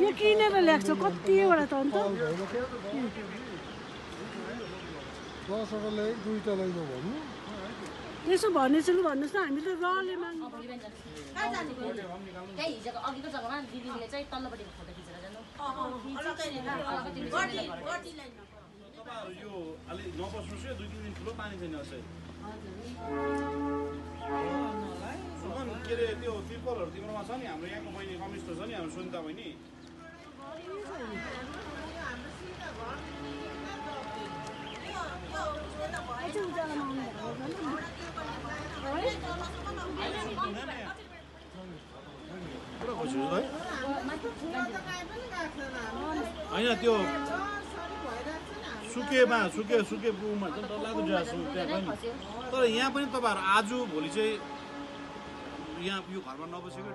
यो किनेर ल्याएको छ? कतिवटा त अन्त? त्यसो भनेपछि भन्नुहोस् न त रले माग्नु तपाईँहरू यो अलिक नबस्नुहोस् है दुई तिन दिन ठुलो पानी छैन चाहिँ सुमन के अरे त्यो तिर्पलहरू तिम्रोमा छ नि हाम्रो यहाँको बहिनी कमिस्टर छ नि हाम्रो सुनिता बहिनी होइन त्यो सुकेमा सुके सुके पुमा चाहिँ डरलाग्दो छ त्यहाँ पनि तर यहाँ पनि तपाईँहरू आज भोलि चाहिँ यहाँ यो घरमा नबसेकै